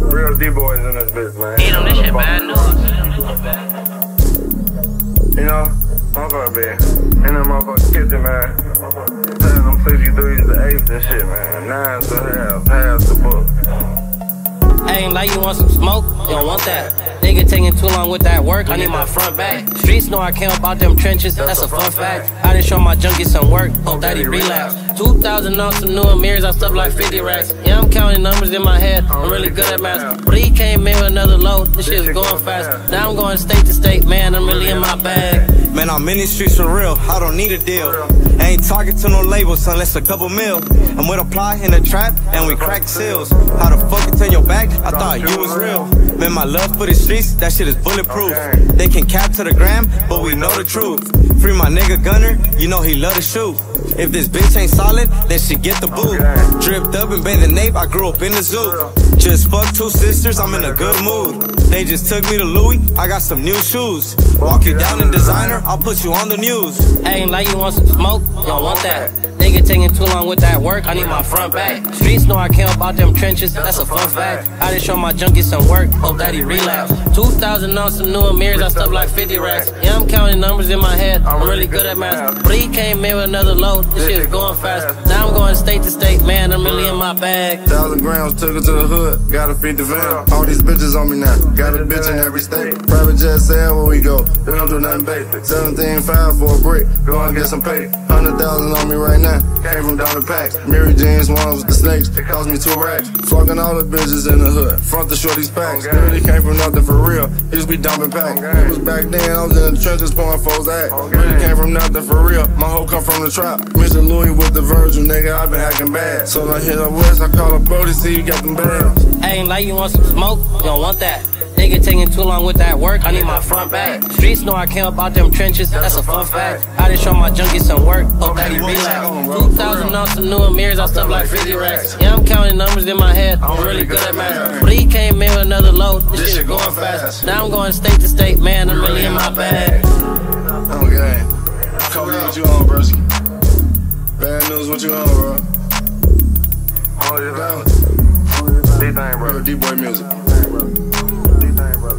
Real D boys in this bitch, man. Eat them, this shit bad news. You know, I'm gonna be in the motherfucking kitchen, man. Telling them 63s to eights and shit, man. Nines to half, half the book. I ain't like you want some smoke, you don't want that. Nigga taking too long with that work, I need my front back. Streets know I care about them trenches, that's a fun fact. I done show my junkie some work, hope that he relapse. 2,000 on some new mirrors, I stuff like 50 racks. Yeah, I'm counting numbers in my head, I'm really good at math. But he came in another load, this shit is going fast. Now I'm going state to state, man, I'm really in my bag. Man, I'm in these streets for real, I don't need a deal. I ain't talking to no labels unless a couple mil. I'm with a ply in the trap and we crack seals. How the fuck it turn your back? I thought you was real. Man, my love for the streets, that shit is bulletproof. They can cap to the gram, but we know the truth. Free my nigga Gunner, you know he love to shoot. If this bitch ain't solid, then she get the boot. Dripped up and bathing nape, I grew up in the zoo. Just fuck two sisters, I'm in a good mood. They just took me to Louis, I got some new shoes. Walk you down in designer, I'll put you on the news. Ain't like you want some smoke, don't want that. Nigga taking too long with that work, I need my front back. Streets know I care about them trenches, that's a fun fact. I just show my junkie some work, hope that he relapse. 2,000 on some newer mirrors, I stuff like 50 racks. Yeah, I'm counting numbers in my head, I'm really good at math. But he came in with another load, this shit is going fast. Now I'm going state to state, man, I'm really in my bag. Thousand grams, took her to the hood, gotta feed the van. All these bitches on me now, got a bitch in every state. Private jet sail where we go, we don't do nothing basic. 17 5 for a brick, go and get some pay. Hundred thousand on me right now, came from down the packs. Mary Jane's ones with the snakes, it cost me two racks. Fucking all the bitches in the hood, front the shorty's packs. Really came from nothing for real, to be dumping packs. It was back then, I was in the trenches pouring foes act. Really came from nothing for real, my hoe come from the trap. Mr. Louis with the Virgil, nigga, I been acting bad. So I hit up West, I call up Brody, see you got them bags. Ain't like you want some smoke, you don't want that. Nigga taking too long with that work, I need my front back. Streets know I care about them trenches, that's a fun fact. I just show my junkie some work, hope that he relapse. 2,000 on some new mirrors, I stuff like 50 racks. Yeah, I'm counting numbers in my head, I'm really good at math. But he came in with another load, this shit going fast. Now I'm going state to state, man, I'm really in my bag. Okay. Kobe, what you on, broski? What you on, bro? Only this thing, bro. D-boy music. D-thing, bro.